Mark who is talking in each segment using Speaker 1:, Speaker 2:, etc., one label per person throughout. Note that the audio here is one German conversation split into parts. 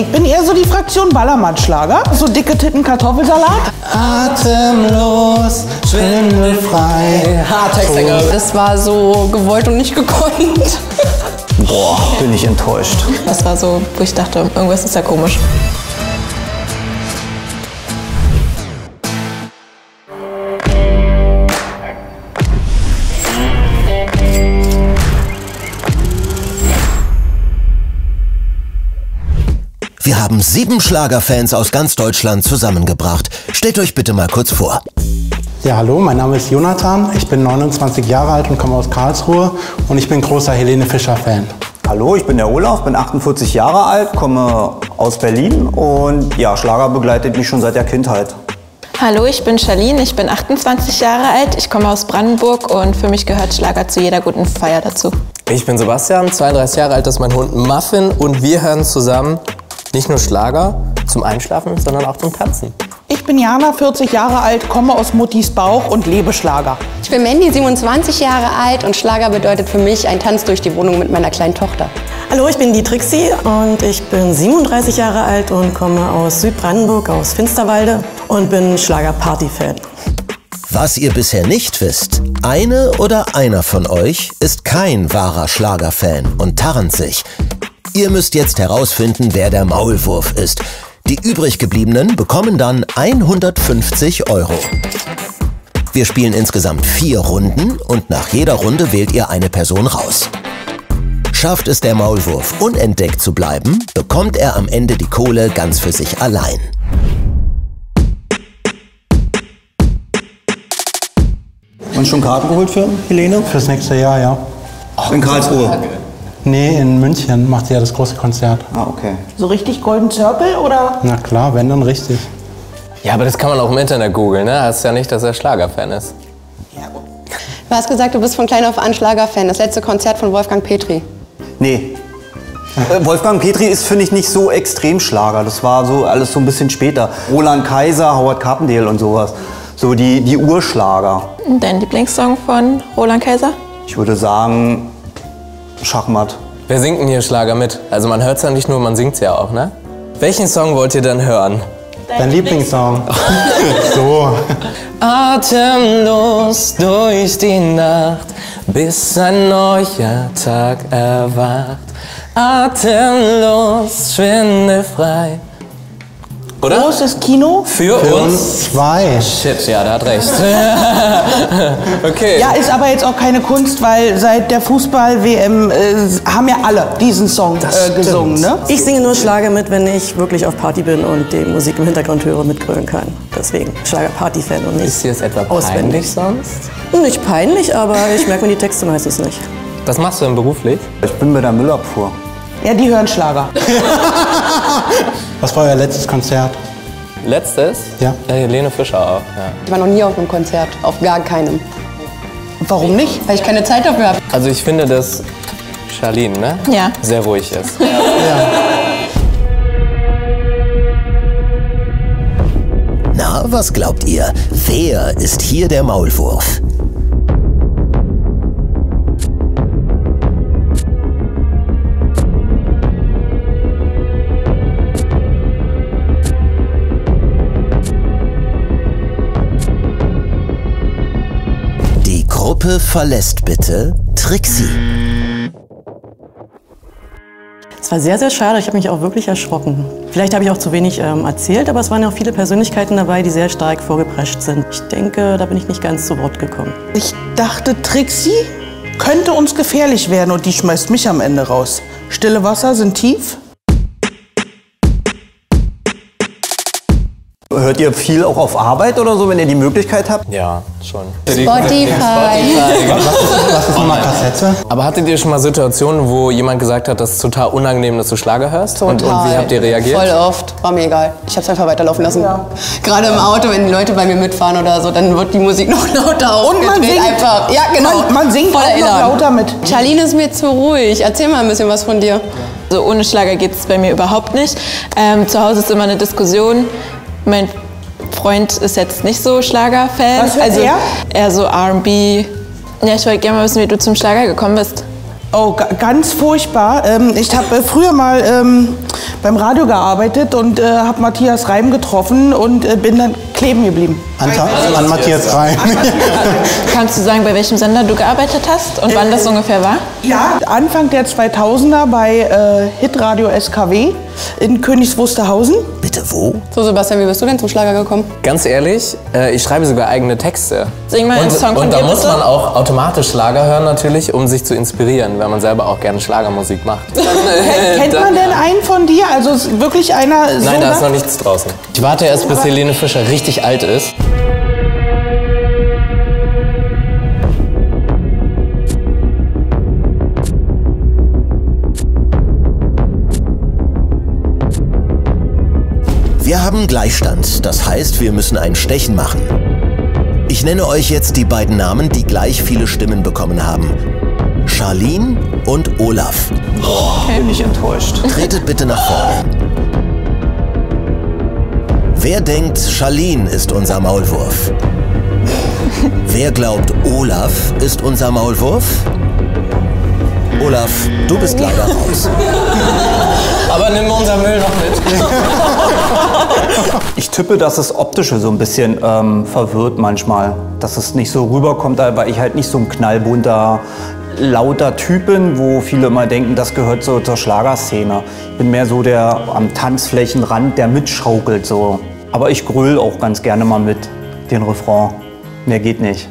Speaker 1: Ich bin eher so die Fraktion Ballermann-Schlager. So dicke Titten Kartoffelsalat.
Speaker 2: Atemlos, schwindelfrei.
Speaker 3: Hardtextsänger. Das war so gewollt und nicht gekonnt.
Speaker 2: Boah, bin ich enttäuscht.
Speaker 3: Das war so, wo ich dachte, irgendwas ist ja komisch.
Speaker 4: Wir haben sieben Schlagerfans aus ganz Deutschland zusammengebracht. Stellt euch bitte mal kurz vor.
Speaker 5: Ja, hallo, mein Name ist Jonathan. Ich bin 29 Jahre alt und komme aus Karlsruhe und ich bin großer Helene Fischer-Fan.
Speaker 2: Hallo, ich bin der Olaf, bin 48 Jahre alt, komme aus Berlin und ja, Schlager begleitet mich schon seit der Kindheit.
Speaker 3: Hallo, ich bin Charlene, ich bin 28 Jahre alt, ich komme aus Brandenburg und für mich gehört Schlager zu jeder guten Feier dazu.
Speaker 6: Ich bin Sebastian, 32 Jahre alt, das ist mein Hund Muffin und wir hören zusammen nicht nur Schlager zum Einschlafen, sondern auch zum Tanzen.
Speaker 1: Ich bin Jana, 40 Jahre alt, komme aus Muttis Bauch und lebe Schlager.
Speaker 7: Ich bin Mandy, 27 Jahre alt und Schlager bedeutet für mich ein Tanz durch die Wohnung mit meiner kleinen Tochter.
Speaker 8: Hallo, ich bin die Trixie und ich bin 37 Jahre alt und komme aus Südbrandenburg, aus Finsterwalde und bin Schlager-Party-Fan.
Speaker 4: Was ihr bisher nicht wisst, eine oder einer von euch ist kein wahrer Schlagerfan und tarnt sich. Ihr müsst jetzt herausfinden, wer der Maulwurf ist. Die übrig gebliebenen bekommen dann 150 Euro. Wir spielen insgesamt vier Runden und nach jeder Runde wählt ihr eine Person raus. Schafft es der Maulwurf, unentdeckt zu bleiben, bekommt er am Ende die Kohle ganz für sich allein.
Speaker 2: Und schon Karten geholt für Helene?
Speaker 5: Fürs nächste Jahr, ja.
Speaker 2: In Karlsruhe.
Speaker 5: Nee, in München macht sie ja das große Konzert.
Speaker 2: Ah, okay.
Speaker 1: So richtig Golden Circle oder?
Speaker 5: Na klar, wenn dann richtig.
Speaker 6: Ja, aber das kann man auch im Internet googeln, ne? Heißt ja nicht, dass er Schlagerfan ist.
Speaker 7: Du hast gesagt, du bist von klein auf an Schlager-Fan. Das letzte Konzert von Wolfgang Petri.
Speaker 2: Nee. Äh, Wolfgang Petri ist, finde ich, nicht so extrem Schlager. Das war so alles so ein bisschen später. Roland Kaiser, Howard Carpendale und sowas. So die, die Urschlager.
Speaker 3: Dein Lieblingssong von Roland Kaiser?
Speaker 2: Ich würde sagen, Schachmatt.
Speaker 6: Wer singt denn hier Schlager mit? Also man hört es ja nicht nur, man singt es ja auch, ne? Welchen Song wollt ihr denn hören?
Speaker 5: Dein Lieblingssong. so.
Speaker 6: Atemlos durch die Nacht, bis ein neuer Tag erwacht. Atemlos, schwindelfrei. Oder?
Speaker 1: Großes Kino.
Speaker 6: Für,
Speaker 5: Für
Speaker 6: uns.
Speaker 5: zwei.
Speaker 6: Shit, ja, der hat recht. okay.
Speaker 1: Ja, ist aber jetzt auch keine Kunst, weil seit der Fußball-WM äh, haben ja alle diesen Song äh, gesungen, ne?
Speaker 8: Ich singe nur Schlager mit, wenn ich wirklich auf Party bin und die Musik im Hintergrund höre und mitgrölen kann. Deswegen Schlager-Party-Fan und nicht
Speaker 6: Ist dir das etwa
Speaker 8: auswendig.
Speaker 6: peinlich sonst?
Speaker 8: Nicht peinlich, aber ich merke mir die Texte meistens nicht.
Speaker 6: Was machst du denn beruflich?
Speaker 2: Ich bin bei der Müllabfuhr.
Speaker 1: Ja, die hören Schlager.
Speaker 5: Was war euer letztes Konzert?
Speaker 6: Letztes?
Speaker 5: Ja.
Speaker 6: Äh, Helene Fischer auch, ja.
Speaker 7: Ich war noch nie auf einem Konzert. Auf gar keinem.
Speaker 1: Warum nicht?
Speaker 7: Weil ich keine Zeit dafür habe.
Speaker 6: Also ich finde, dass Charlene, ne?
Speaker 3: Ja.
Speaker 6: Sehr ruhig ist.
Speaker 4: Na, was glaubt ihr? Wer ist hier der Maulwurf? Verlässt bitte Trixie.
Speaker 8: Es war sehr, sehr schade. Ich habe mich auch wirklich erschrocken. Vielleicht habe ich auch zu wenig ähm, erzählt, aber es waren ja auch viele Persönlichkeiten dabei, die sehr stark vorgeprescht sind. Ich denke, da bin ich nicht ganz zu Wort gekommen.
Speaker 1: Ich dachte, Trixie könnte uns gefährlich werden und die schmeißt mich am Ende raus. Stille Wasser sind tief.
Speaker 2: Hört ihr viel auch auf Arbeit oder so, wenn ihr die Möglichkeit habt?
Speaker 6: Ja, schon.
Speaker 7: Spotify.
Speaker 5: Was ist nochmal Kassette?
Speaker 6: Aber hattet ihr schon mal Situationen, wo jemand gesagt hat, das ist total unangenehm, dass du Schlager hörst? Und, und wie habt ihr reagiert?
Speaker 7: Voll oft. War mir egal. Ich habe es einfach weiterlaufen lassen. Gerade im Auto, wenn die Leute bei mir mitfahren oder so, dann wird die Musik noch lauter
Speaker 1: Und man singt,
Speaker 7: einfach. Ja, genau.
Speaker 1: man, man singt
Speaker 7: Voller
Speaker 1: auch noch
Speaker 7: Elan.
Speaker 1: lauter mit.
Speaker 7: Charlene ist mir zu ruhig. Erzähl mal ein bisschen was von dir.
Speaker 3: Also ohne Schlager geht es bei mir überhaupt nicht. Ähm, zu Hause ist immer eine Diskussion. Mein Freund ist jetzt nicht so Schlagerfan.
Speaker 1: Was hört
Speaker 3: also
Speaker 1: er?
Speaker 3: eher so R&B. Ja, ich wollte gerne mal wissen, wie du zum Schlager gekommen bist.
Speaker 1: Oh, ga- ganz furchtbar. Ähm, ich habe äh, früher mal ähm, beim Radio gearbeitet und äh, habe Matthias Reim getroffen und äh, bin dann kleben geblieben.
Speaker 5: An, an Matthias Reim.
Speaker 3: Kannst du sagen, bei welchem Sender du gearbeitet hast und wann das ungefähr war?
Speaker 1: Ja, Anfang der 2000er bei äh, Hitradio SKW in Königs Wusterhausen.
Speaker 4: Bitte wo?
Speaker 7: So, Sebastian, wie bist du denn zum Schlager gekommen?
Speaker 6: Ganz ehrlich, äh, ich schreibe sogar eigene Texte.
Speaker 3: Sing mal einen
Speaker 6: und,
Speaker 3: Song von
Speaker 6: Und da muss man auch automatisch Schlager hören natürlich, um sich zu inspirieren, weil man selber auch gerne Schlagermusik macht.
Speaker 1: Kennt man denn einen von dir? Also ist wirklich einer so
Speaker 6: Nein, da ist noch nichts draußen. Ich warte erst, bis Helene Fischer richtig alt ist.
Speaker 4: Wir haben Gleichstand, das heißt, wir müssen ein Stechen machen. Ich nenne euch jetzt die beiden Namen, die gleich viele Stimmen bekommen haben. Charlene und Olaf.
Speaker 2: Bin ich enttäuscht.
Speaker 4: Tretet bitte nach vorne. Wer denkt, Charlene ist unser Maulwurf? Wer glaubt, Olaf ist unser Maulwurf? Olaf, du bist leider raus.
Speaker 6: Aber nimm unser Müll noch mit.
Speaker 2: Ich tippe, dass das Optische so ein bisschen ähm, verwirrt manchmal. Dass es nicht so rüberkommt, weil ich halt nicht so ein knallbunter, lauter Typ bin, wo viele mal denken, das gehört so zur Schlagerszene. Ich bin mehr so der am Tanzflächenrand, der mitschaukelt so. Aber ich gröl auch ganz gerne mal mit, den Refrain. Mehr geht nicht.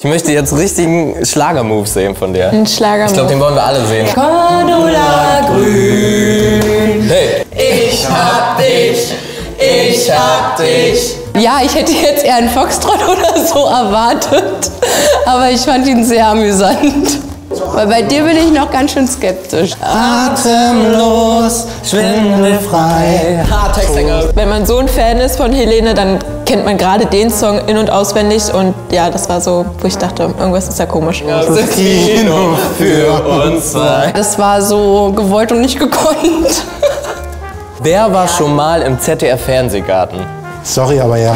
Speaker 6: Ich möchte jetzt richtigen Schlagermove sehen von dir.
Speaker 3: Ein Schlagermove.
Speaker 6: Ich glaube, den wollen wir alle sehen.
Speaker 3: Cordula
Speaker 6: Grün. Hey. Ich hab dich, ich hab dich.
Speaker 7: Ja, ich hätte jetzt eher einen Foxtrot oder so erwartet. Aber ich fand ihn sehr amüsant. Weil bei dir bin ich noch ganz schön skeptisch.
Speaker 6: Atemlos, schwindelfrei. Hardtextsänger.
Speaker 3: Wenn man so ein Fan ist von Helene, dann kennt man gerade den Song in- und auswendig. Und ja, das war so, wo ich dachte, irgendwas ist ja komisch.
Speaker 6: Das ist Kino für uns zwei.
Speaker 7: Das war so gewollt und nicht gekonnt.
Speaker 6: Wer war schon mal im ZDF-Fernsehgarten?
Speaker 5: Sorry, aber ja.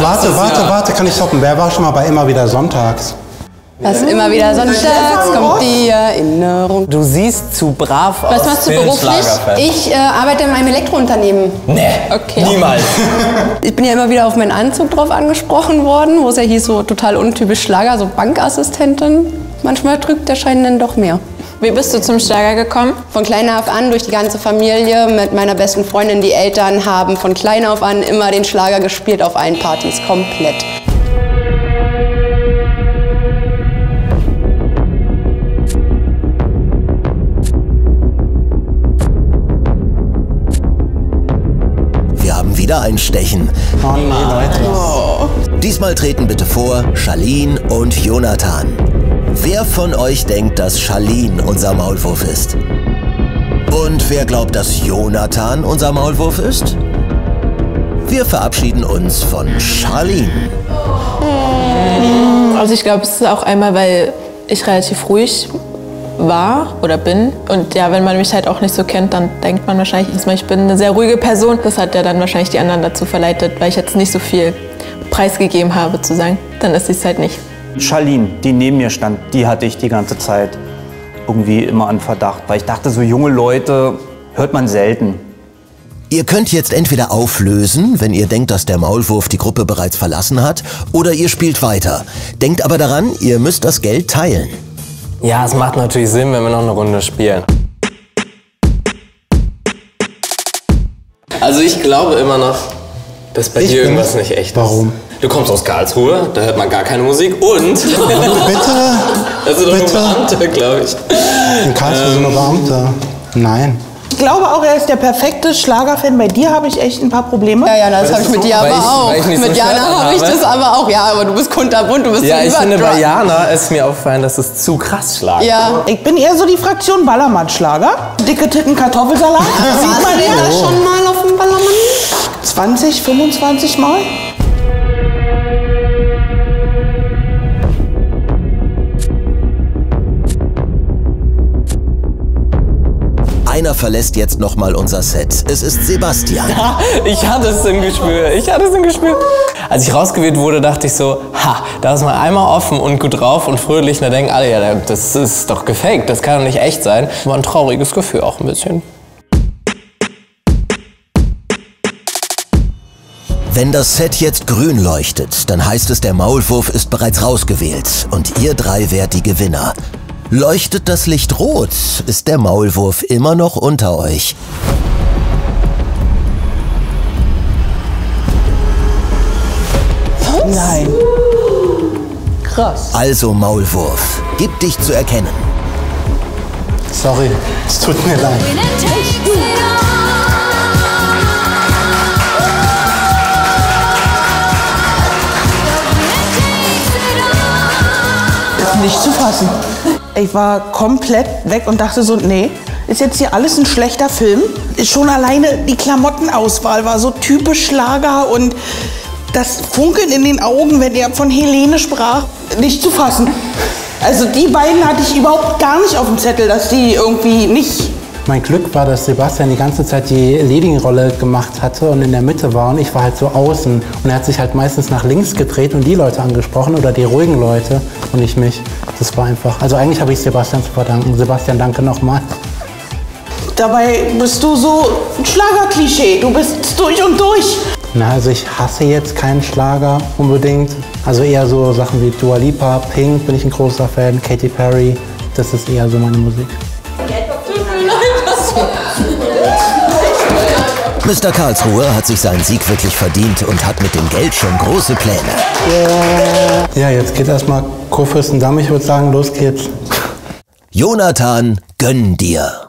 Speaker 5: warte, warte, warte, kann ich stoppen. Wer war schon mal bei immer wieder sonntags?
Speaker 7: Was immer wieder sonntags kommt die Erinnerung.
Speaker 6: Du siehst zu brav aus.
Speaker 7: Was machst du beruflich? Ich äh, arbeite in einem Elektrounternehmen.
Speaker 6: Nee,
Speaker 3: Okay.
Speaker 6: niemals.
Speaker 7: Ich bin ja immer wieder auf meinen Anzug drauf angesprochen worden, wo es ja hieß, so total untypisch Schlager, so Bankassistentin. Manchmal drückt der Schein dann doch mehr.
Speaker 3: Wie bist du zum Schlager gekommen?
Speaker 7: Von klein auf an, durch die ganze Familie, mit meiner besten Freundin, die Eltern haben von klein auf an immer den Schlager gespielt auf allen Partys, komplett.
Speaker 4: Wieder ein Stechen.
Speaker 5: Oh Leute.
Speaker 4: Diesmal treten bitte vor Charlene und Jonathan. Wer von euch denkt, dass Charlene unser Maulwurf ist? Und wer glaubt, dass Jonathan unser Maulwurf ist? Wir verabschieden uns von Charlene.
Speaker 3: Also ich glaube, es ist auch einmal, weil ich relativ ruhig war oder bin. Und ja, wenn man mich halt auch nicht so kennt, dann denkt man wahrscheinlich erstmal, ich bin eine sehr ruhige Person. Das hat ja dann wahrscheinlich die anderen dazu verleitet, weil ich jetzt nicht so viel preisgegeben habe, zu sagen. Dann ist es halt nicht.
Speaker 2: Charlene, die neben mir stand, die hatte ich die ganze Zeit irgendwie immer an Verdacht. Weil ich dachte, so junge Leute hört man selten.
Speaker 4: Ihr könnt jetzt entweder auflösen, wenn ihr denkt, dass der Maulwurf die Gruppe bereits verlassen hat, oder ihr spielt weiter. Denkt aber daran, ihr müsst das Geld teilen.
Speaker 6: Ja, es macht natürlich Sinn, wenn wir noch eine Runde spielen. Also ich glaube immer noch, dass bei
Speaker 5: Ich
Speaker 6: dir irgendwas nicht echt ist.
Speaker 5: Warum?
Speaker 6: Du kommst aus Karlsruhe, da hört man gar keine Musik und
Speaker 5: Bitte?
Speaker 6: also doch nur? Beamte, glaube ich.
Speaker 5: In Karlsruhe sind nur Beamte. Nein.
Speaker 1: Ich glaube auch, er ist der perfekte Schlagerfan. Bei dir habe ich echt ein paar Probleme.
Speaker 7: Ja, ja, das habe ich mit dir aber
Speaker 6: ich-
Speaker 7: auch. mit Jana habe ich das aber auch. Ja, aber du bist kunterbunt, du bist
Speaker 6: Ja, ich finde bei. Jana ist mir aufgefallen, dass es zu krass schlagt.
Speaker 7: Ja.
Speaker 1: Ich bin eher so die Fraktion Ballermann-Schlager. Dicke Titten, Kartoffelsalat. Sieht man den
Speaker 7: da schon mal auf dem Ballermann?
Speaker 1: 20, 25 Mal?
Speaker 4: Einer verlässt jetzt nochmal unser Set. Es ist Sebastian.
Speaker 6: Ich hatte es im Gespür. Ich hatte es im Gespür. Als ich rausgewählt wurde, dachte ich so, ha, da ist man einmal offen und gut drauf und fröhlich. Da denken alle, ja, das ist doch gefaked, das kann doch nicht echt sein. War ein trauriges Gefühl auch ein bisschen.
Speaker 4: Wenn das Set jetzt grün leuchtet, dann heißt es, der Maulwurf ist bereits rausgewählt und ihr drei wärt die Gewinner. Leuchtet das Licht rot, ist der Maulwurf immer noch unter euch.
Speaker 1: Nein. Krass.
Speaker 4: Also Maulwurf, gib dich zu erkennen.
Speaker 5: Sorry, es tut mir leid.
Speaker 1: Nicht zu fassen. Ich war komplett weg und dachte so, nee, ist jetzt hier alles ein schlechter Film? Schon alleine die Klamottenauswahl war so typisch Schlager und das Funkeln in den Augen, wenn er von Helene sprach, nicht zu fassen. Also die beiden hatte ich überhaupt gar nicht auf dem Zettel, dass die irgendwie nicht
Speaker 5: Mein Glück war, dass Sebastian die ganze Zeit die Leading-Rolle gemacht hatte und in der Mitte war und ich war halt so außen. Und er hat sich halt meistens nach links gedreht und die Leute angesprochen oder die ruhigen Leute und nicht mich. Das war einfach. Also eigentlich habe ich Sebastian zu verdanken. Sebastian, danke nochmal.
Speaker 1: Dabei bist du so ein Schlagerklischee. Du bist durch und durch.
Speaker 5: Na, also ich hasse jetzt keinen Schlager unbedingt. Also eher so Sachen wie Dua Lipa, Pink bin ich ein großer Fan, Katy Perry. Das ist eher so meine Musik.
Speaker 4: Mr. Karlsruhe hat sich seinen Sieg wirklich verdient und hat mit dem Geld schon große Pläne.
Speaker 5: Ja, jetzt geht erstmal Kurfürstendamm. Ich würde sagen, los geht's.
Speaker 4: Jonathan, gönn dir.